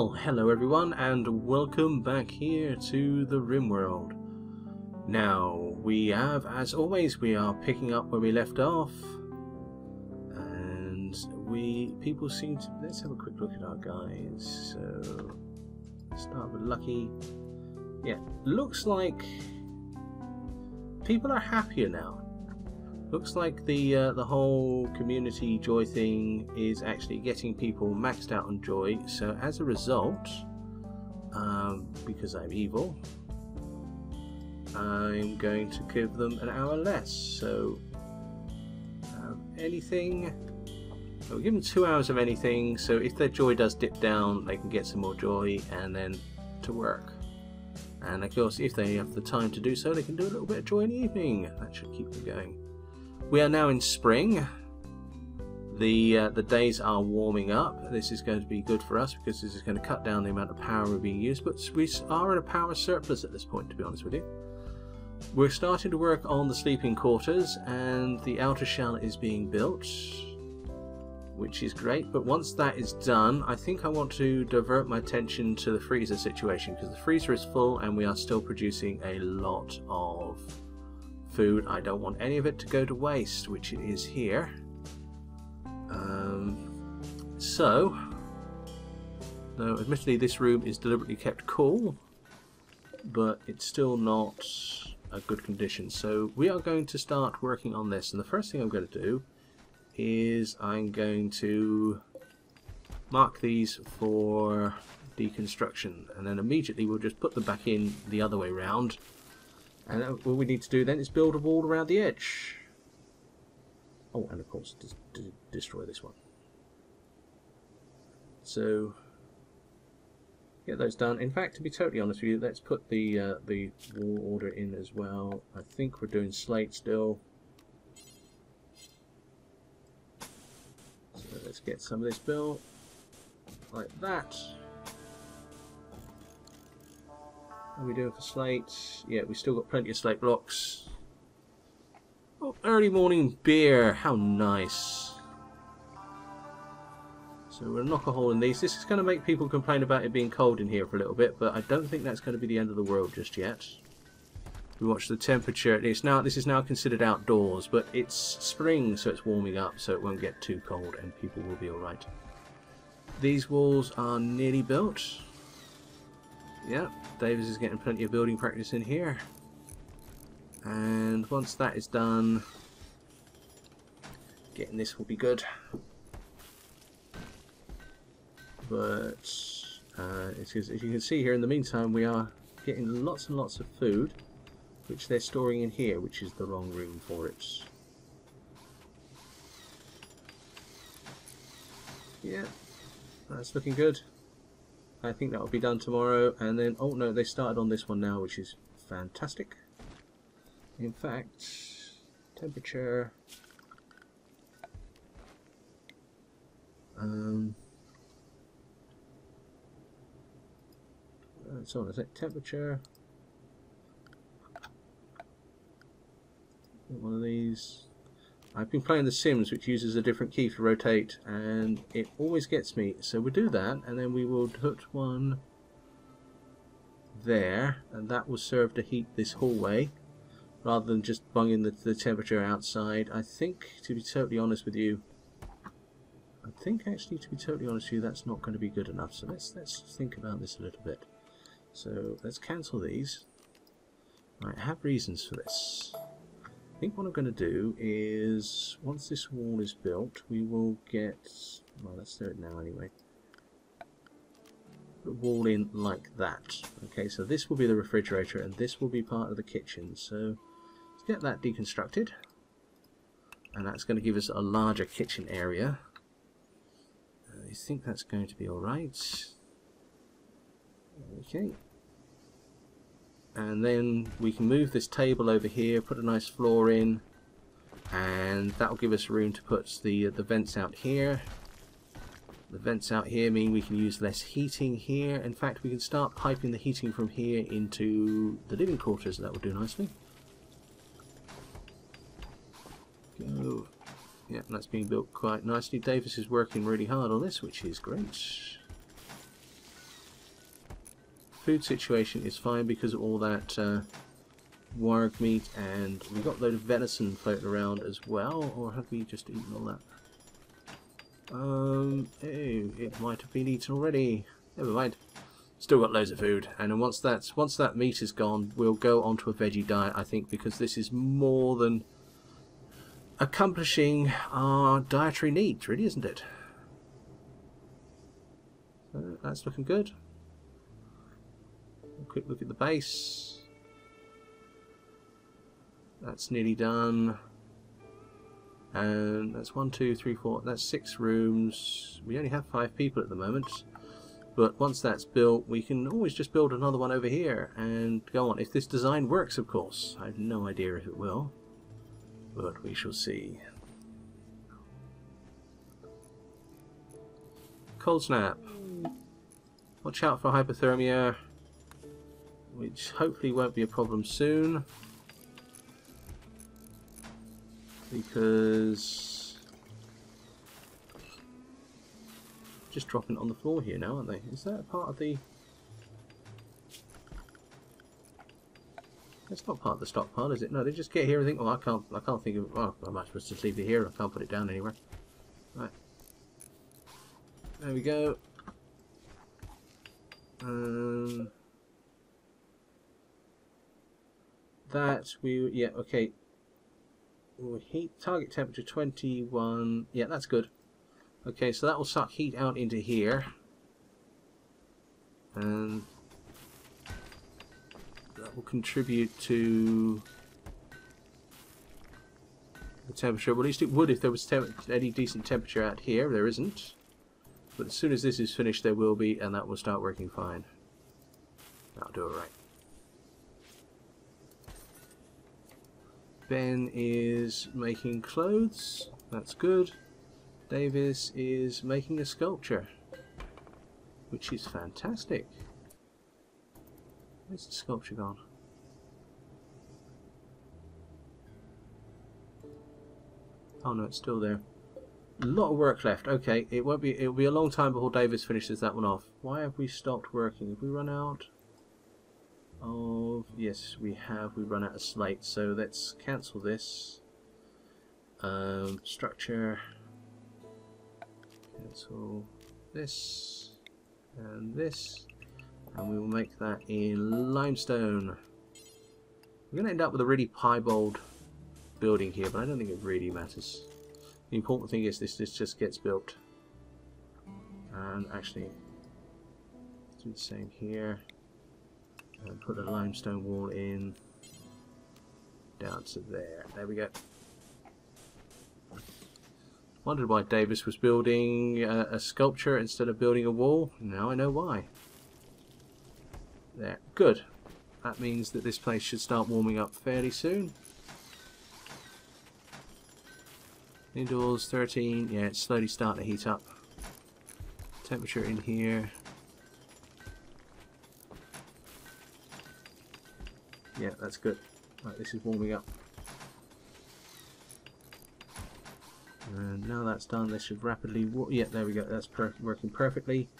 Well, hello everyone, and welcome back here to the RimWorld. Now, we have, as always, we are picking up where we left off, and we people seem to. Let's have a quick look at our guys. So, start with Lucky. Yeah, looks like people are happier now. Looks like the uh, the whole community joy thing is actually getting people maxed out on joy. So as a result, um, because I'm evil, I'm going to give them an hour less. So um, anything, we'll give them two hours of anything. So if their joy does dip down, they can get some more joy and then to work. And of course, if they have the time to do so, they can do a little bit of joy in the evening. That should keep them going. We are now in spring. The uh, the days are warming up. This is going to be good for us because this is going to cut down the amount of power we're being used. But we are in a power surplus at this point, to be honest with you. We're starting to work on the sleeping quarters, and the outer shell is being built, which is great. But once that is done, I think I want to divert my attention to the freezer situation because the freezer is full, and we are still producing a lot of food. I don't want any of it to go to waste, which it is here. Um, so, now admittedly this room is deliberately kept cool, but it's still not a good condition. So we are going to start working on this, and the first thing I'm going to do is I'm going to mark these for deconstruction, and then immediately we'll just put them back in the other way round and all we need to do then is build a wall around the edge. Oh, and of course, destroy this one. So, get those done. In fact, to be totally honest with you, let's put the uh, the wall order in as well. I think we're doing slate still. So let's get some of this built like that. What are we doing for slate? Yeah, we still got plenty of slate blocks. Oh, early morning beer. How nice. So we'll knock a hole in these. This is going to make people complain about it being cold in here for a little bit, but I don't think that's going to be the end of the world just yet. We watch the temperature. It's now this is now considered outdoors, but it's spring, so it's warming up, so it won't get too cold, and people will be all right. These walls are nearly built. Yeah, Davis is getting plenty of building practice in here. And once that is done, getting this will be good. But uh, as you can see here, in the meantime, we are getting lots and lots of food, which they're storing in here, which is the wrong room for it. Yeah, that's looking good. I think that will be done tomorrow. And then, oh no, they started on this one now, which is fantastic. In fact, temperature. Um, uh, so on, is it temperature? One of these. I've been playing The Sims, which uses a different key to rotate, and it always gets me. So we'll do that, and then we will put one there, and that will serve to heat this hallway, rather than just bunging the, the temperature outside. I think, to be totally honest with you, I think actually, to be totally honest with you, that's not going to be good enough. So let's let's think about this a little bit. So let's cancel these. I have reasons for this. Think what I'm going to do is, once this wall is built, we will get, well let's do it now anyway, the wall in like that. Okay, so this will be the refrigerator and this will be part of the kitchen. So let's get that deconstructed. And that's going to give us a larger kitchen area. I think that's going to be alright. Okay and then we can move this table over here put a nice floor in and that will give us room to put the uh, the vents out here. The vents out here mean we can use less heating here. In fact we can start piping the heating from here into the living quarters. That will do nicely. Go. Yeah that's being built quite nicely. Davis is working really hard on this which is great food situation is fine because of all that uh, warg meat and we got a load of venison floating around as well. Or have we just eaten all that? Um, oh, it might have been eaten already. Never mind. Still got loads of food, and once that's once that meat is gone, we'll go onto a veggie diet. I think because this is more than accomplishing our dietary needs, really, isn't it? So that's looking good. Quick look at the base. That's nearly done. And that's one, two, three, four. That's six rooms. We only have five people at the moment. But once that's built, we can always just build another one over here and go on. If this design works, of course. I have no idea if it will. But we shall see. Cold snap. Watch out for hypothermia, which hopefully won't be a problem soon. Because just dropping it on the floor here now, aren't they? Is that part of the... It's not part of the stockpile, is it? No, they just get here and think, oh, I can't, I can't think of, oh, I might as just leave it here. I can't put it down anywhere. Right. There we go. Um, that we, yeah, okay. Heat target temperature 21. Yeah, that's good. Okay, so that will suck heat out into here. And that will contribute to the temperature. Well, at least it would if there was any decent temperature out here. There isn't. But as soon as this is finished, there will be, and that will start working fine. That'll do it right. Ben is making clothes. That's good. Davis is making a sculpture, which is fantastic. Where's the sculpture gone? Oh no, it's still there. A lot of work left. Okay, it won't be. It'll be a long time before Davis finishes that one off. Why have we stopped working? Have we run out of? Yes, we have. We run out of slate. So let's cancel this. Um, structure cancel this and this and we will make that in limestone. We're going to end up with a really piebald building here, but I don't think it really matters. The important thing is this, this just gets built. And actually, do the same here. And put a limestone wall in down to there. There we go. Wondered why Davis was building a, a sculpture instead of building a wall. Now I know why. There. Good. That means that this place should start warming up fairly soon. Indoors 13. Yeah, it's slowly starting to heat up. Temperature in here. Yeah, that's good. Right, this is warming up. And now that's done, this should rapidly... Yeah, there we go. That's per working perfectly.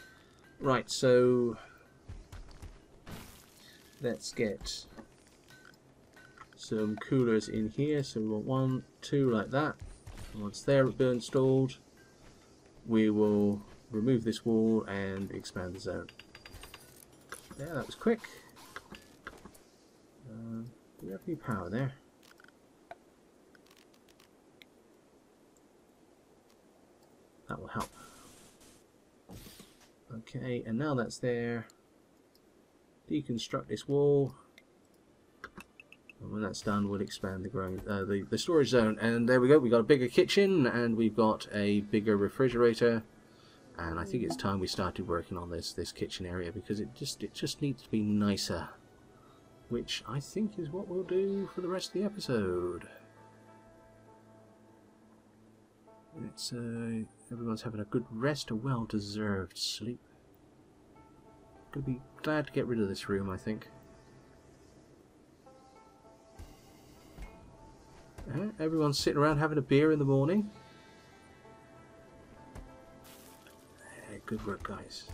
Right, so... Let's get some coolers in here. So we want one, two like that. once they're installed, we will remove this wall and expand the zone. Yeah, that was quick. Uh, we have any power there? That will help. Okay, and now that's there, deconstruct this wall. And when that's done, we'll expand the growing uh, the the storage zone. And there we go. We've got a bigger kitchen, and we've got a bigger refrigerator. And I think it's time we started working on this this kitchen area because it just it just needs to be nicer, which I think is what we'll do for the rest of the episode. It's uh, everyone's having a good rest, a well-deserved sleep. Gonna be glad to get rid of this room, I think. Uh, everyone's sitting around having a beer in the morning. good work, guys.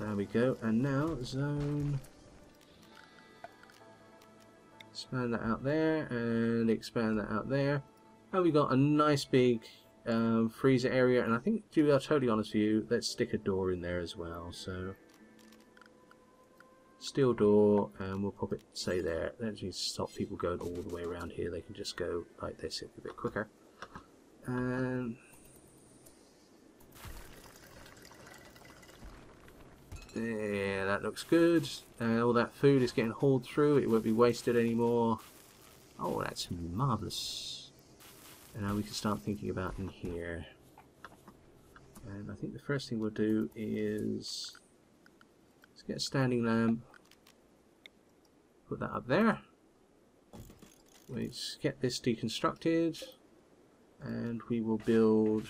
There we go. And now zone. Expand that out there and expand that out there. And we got a nice big um, freezer area. And I think, to be totally honest with you, let's stick a door in there as well. So steel door and we'll pop it say there that actually stop people going all the way around here they can just go like this a bit quicker and Yeah, that looks good. Uh, all that food is getting hauled through. It won't be wasted anymore. Oh, that's marvellous. And now we can start thinking about in here. And I think the first thing we'll do is let's get a standing lamp. Put that up there. Let's get this deconstructed. And we will build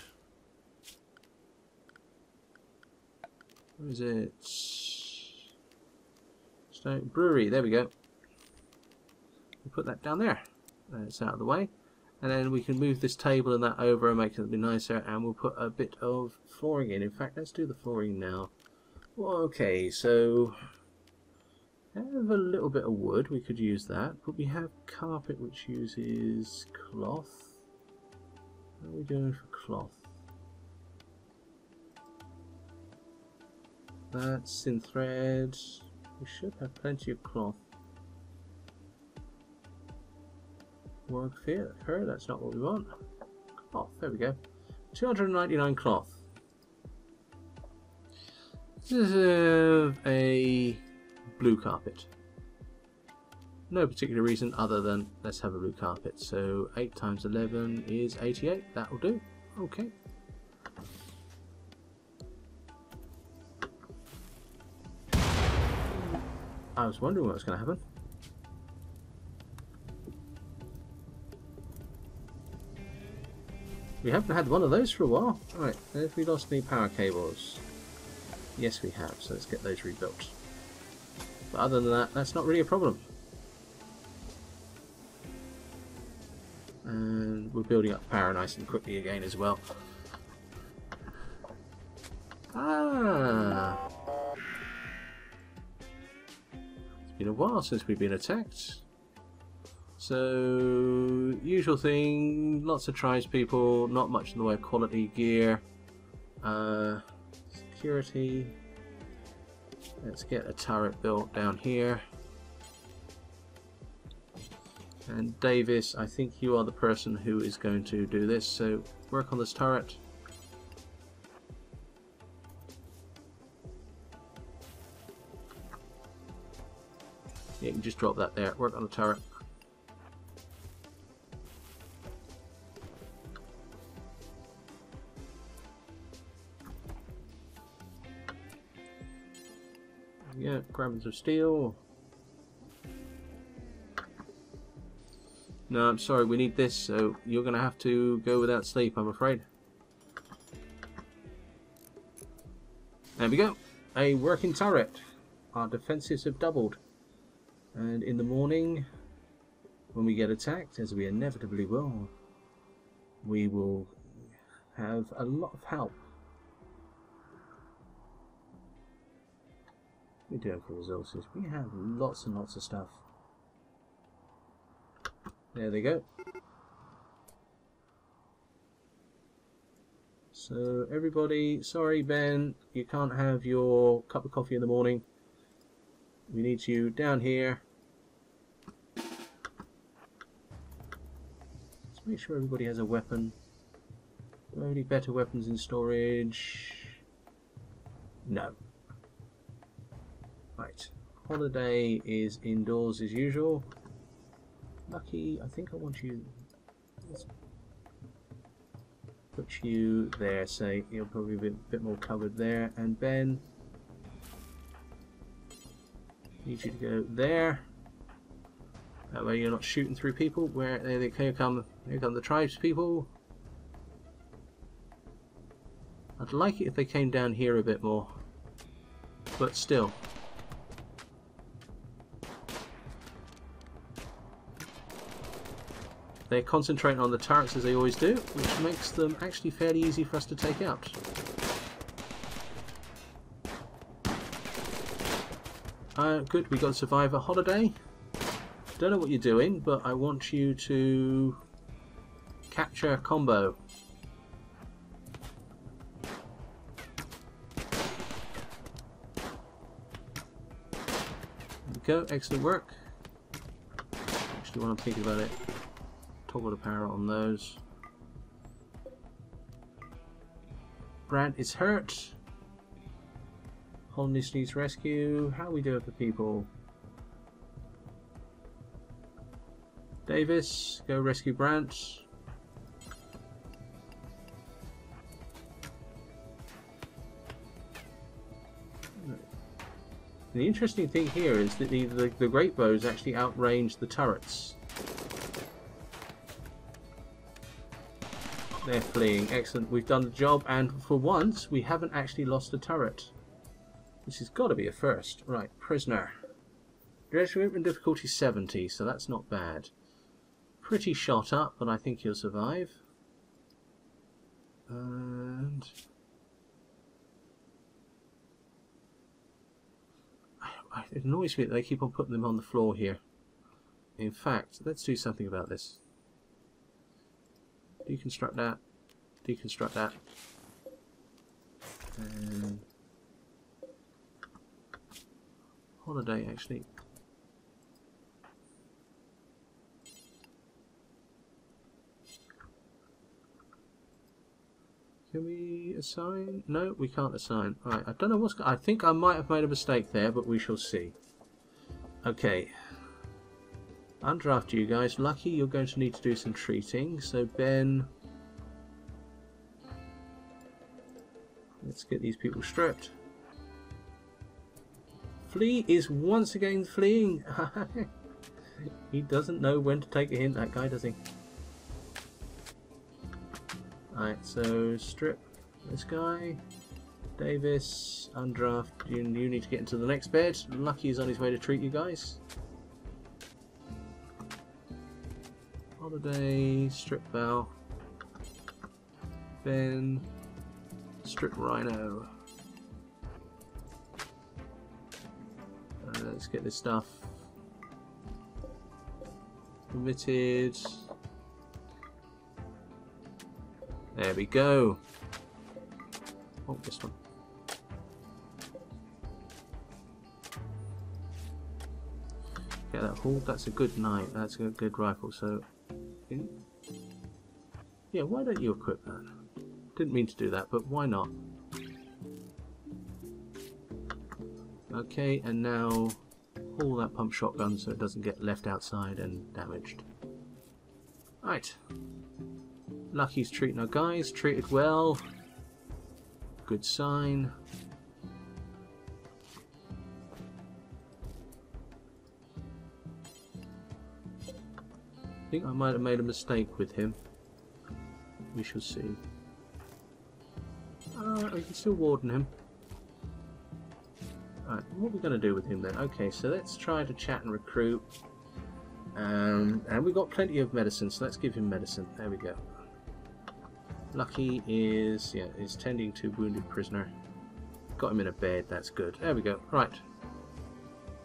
Where is it? Stone Brewery, there we go. We'll put that down there. That's out of the way. And then we can move this table and that over and make it a bit nicer and we'll put a bit of flooring in. In fact, let's do the flooring now. Okay, so have a little bit of wood, we could use that, but we have carpet which uses cloth. What are we doing for cloth? That's in thread. We should have plenty of cloth. Warg fur, that's not what we want. Cloth, there we go. 299 cloth. This is a blue carpet. No particular reason other than let's have a blue carpet. So 8 times 11 is 88. That will do. Okay. I was wondering what was going to happen. We haven't had one of those for a while. Right, have we lost any power cables? Yes, we have, so let's get those rebuilt. But other than that, that's not really a problem. And we're building up power nice and quickly again as well. Ah! Been a while since we've been attacked. So, usual thing, lots of tribespeople, not much in the way of quality gear. Uh, security, Let's get a turret built down here. And Davis, I think you are the person who is going to do this, so work on this turret. You can just drop that there. Work on the turret. Yeah, grabbing some steel. No, I'm sorry, we need this, so you're going to have to go without sleep, I'm afraid. There we go. A working turret. Our defences have doubled. And in the morning, when we get attacked, as we inevitably will, we will have a lot of help we do have resources? We have lots and lots of stuff. There they go. So everybody, sorry Ben, you can't have your cup of coffee in the morning. We need you down here. Make sure everybody has a weapon. Any better weapons in storage? No. Right, holiday is indoors as usual. Lucky, I think I want you. Let's put you there, so you're probably be a bit, more covered there. And Ben, need you to go there. That way you're not shooting through people. Where there they come, here come the tribes people. I'd like it if they came down here a bit more, but still, They're concentrating on the turrets as they always do, which makes them actually fairly easy for us to take out. uh, good. We got Survivor Holiday. Don't know what you're doing, but I want you to capture combo. go. Excellent work. Actually, while I'm thinking about it, toggle the power on those. Brad is hurt. Holness needs rescue. How we do it for people? Davis, go rescue Brant. The interesting thing here is that the, the, the great bows actually outrange the turrets. They're fleeing. Excellent. We've done the job, and for once, we haven't actually lost a turret. This has got to be a first. Right, prisoner. Dredging difficulty 70, so that's not bad. Pretty shot up, but I think he'll survive. And... it annoys me that they keep on putting them on the floor here. In fact, let's do something about this. Deconstruct that. Deconstruct that. Holiday actually. Can we assign? No, we can't assign. Right, I don't know what's... I think I might have made a mistake there, but we shall see. Okay. Undraft you guys. Lucky you're going to need to do some treating. So Ben... Let's get these people stripped. Flea is once again fleeing. he doesn't know when to take a hint, that guy, does he? Alright, so strip this guy. Davis, undraft, you, you need to get into the next bed. Lucky is on his way to treat you guys. Holiday, strip Val. Ben, strip Rhino. Uh, let's get this stuff committed. There we go. Oh, this one. Get that hold. That's a good knife. That's a good rifle. So, yeah, why don't you equip that? Didn't mean to do that, but why not? Okay, and now haul that pump shotgun so it doesn't get left outside and damaged. Right. Lucky's treating our guys, treated well. Good sign. I think I might have made a mistake with him. We shall see. Uh, I can still warden him. Alright, what are we going to do with him then? Okay, so let's try to chat and recruit. Um, and we've got plenty of medicine, so let's give him medicine. There we go. Lucky is, yeah, is tending to wounded prisoner. Got him in a bed, that's good. There we go, right.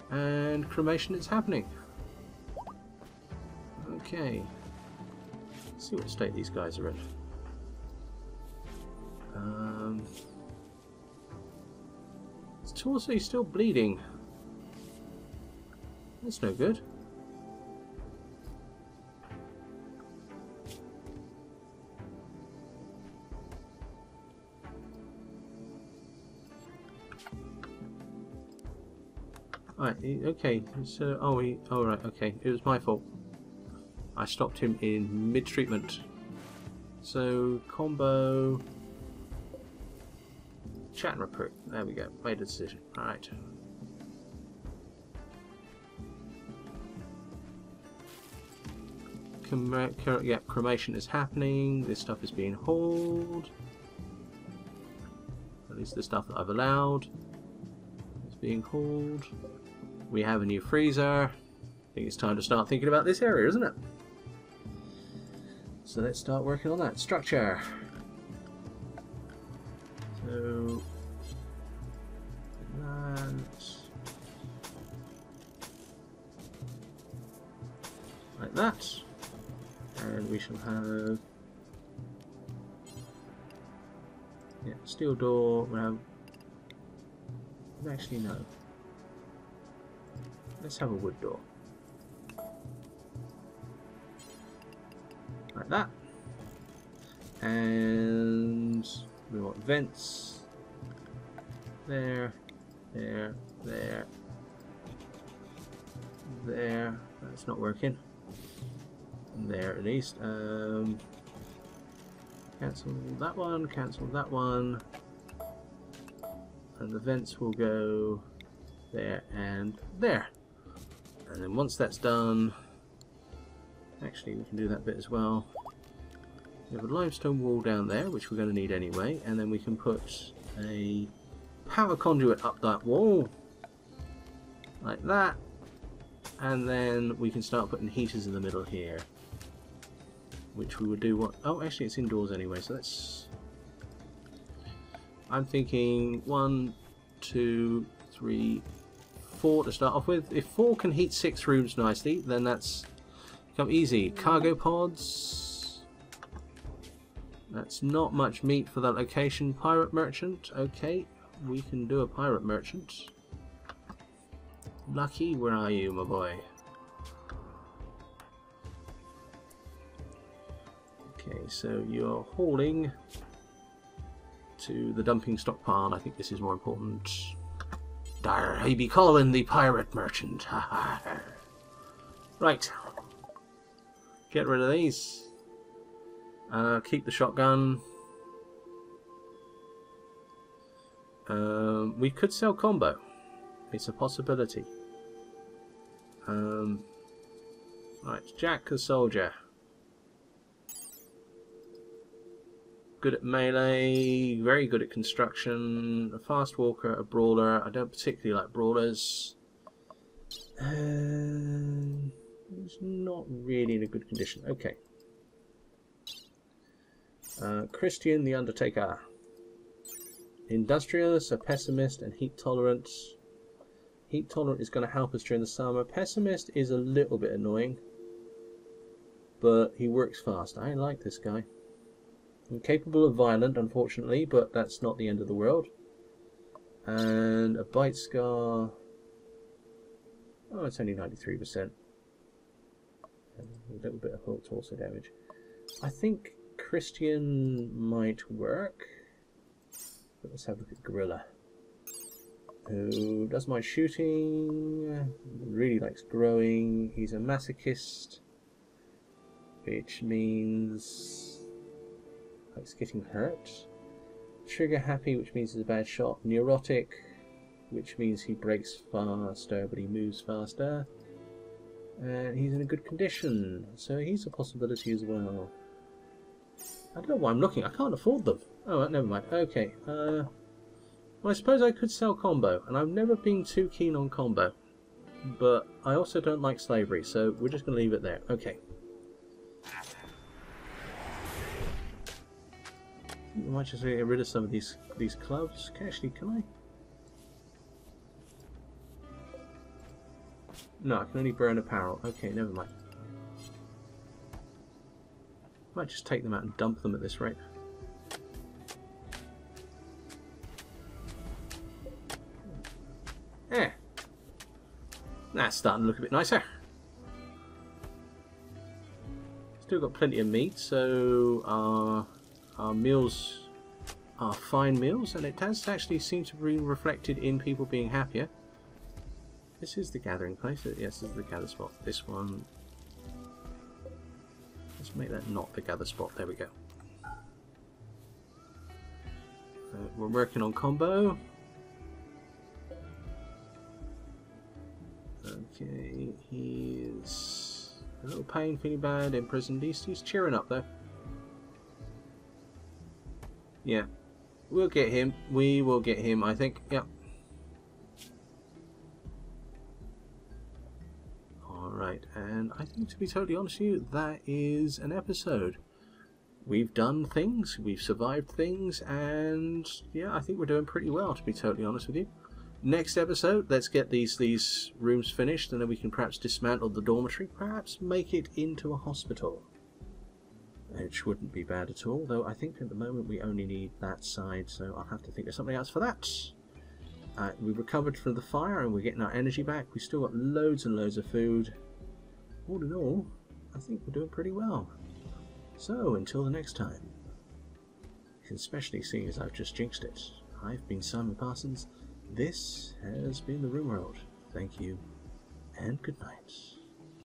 And cremation is happening. Okay. Let's see what state these guys are in. Um, torso is still bleeding. That's no good. Right, okay, so, oh, he, oh right, okay, it was my fault. I stopped him in mid-treatment. So, combo... Chat and recruit, there we go, made a decision, alright. yeah, cremation is happening, this stuff is being hauled. At least the stuff that I've allowed is being hauled we have a new freezer. I think it's time to start thinking about this area, isn't it? So let's start working on that. Structure. So... Like that. And we shall have... Yeah, steel door, we have... Actually, no. Let's have a wood door. Like that. And we want vents. There, there, there, there. That's not working. There at least. Um, cancel that one, cancel that one. And the vents will go there and there. And then once that's done, actually we can do that bit as well. We have a limestone wall down there, which we're going to need anyway, and then we can put a power conduit up that wall, like that, and then we can start putting heaters in the middle here, which we would do what, oh actually it's indoors anyway, so that's, I'm thinking one, two, three, four to start off with. If four can heat six rooms nicely, then that's come easy. Cargo pods. That's not much meat for that location. Pirate merchant. Okay, we can do a pirate merchant. Lucky, where are you, my boy? Okay, so you're hauling to the dumping stockpile. I think this is more important. Dar, I be calling the pirate merchant. right. Get rid of these. Uh, keep the shotgun. Um, we could sell combo. It's a possibility. Um, right, Jack the soldier. Good at melee, very good at construction, a fast walker, a brawler. I don't particularly like brawlers. Um, it's not really in a good condition. Okay. Uh, Christian the Undertaker. Industrialist, a pessimist, and heat tolerant. Heat tolerant is going to help us during the summer. Pessimist is a little bit annoying, but he works fast. I like this guy. Incapable of violent, unfortunately, but that's not the end of the world. And a bite scar. Oh, it's only 93%. A little bit of torso damage. I think Christian might work. But let's have a look at Gorilla. Who does my shooting, really likes growing. He's a masochist, which means likes getting hurt. Trigger happy, which means he's a bad shot. Neurotic, which means he breaks faster, but he moves faster. And he's in a good condition, so he's a possibility as well. I don't know why I'm looking. I can't afford them. Oh, never mind. Okay. Uh, well, I suppose I could sell combo, and I've never been too keen on combo. But I also don't like slavery, so we're just going to leave it there. Okay. Might just get rid of some of these these clubs. Actually, can I? No, I can only burn apparel. Okay, never mind. Might just take them out and dump them at this rate. Eh. That's starting to look a bit nicer. Still got plenty of meat, so uh, our meals are fine meals and it does actually seem to be reflected in people being happier. This is the gathering place. Yes, this is the gather spot. This one. Let's make that not the gather spot. There we go. Uh, we're working on combo. Okay, he's a little pain, feeling bad, imprisoned. He's, he's cheering up though. Yeah. We'll get him. We will get him, I think. Yep. Alright, and I think to be totally honest with you, that is an episode. We've done things, we've survived things, and yeah, I think we're doing pretty well to be totally honest with you. next episode, let's get these these rooms finished, and then we can perhaps dismantle the dormitory, perhaps make it into a hospital. Which wouldn't be bad at all, though I think at the moment we only need that side, so I'll have to think of something else for that. Uh, we recovered from the fire and we're getting our energy back. We still got loads and loads of food. All in all, I think we're doing pretty well. So, until the next time, especially seeing as I've just jinxed it, I've been Simon Parsons. This has been the RimWorld. Thank you, and good night.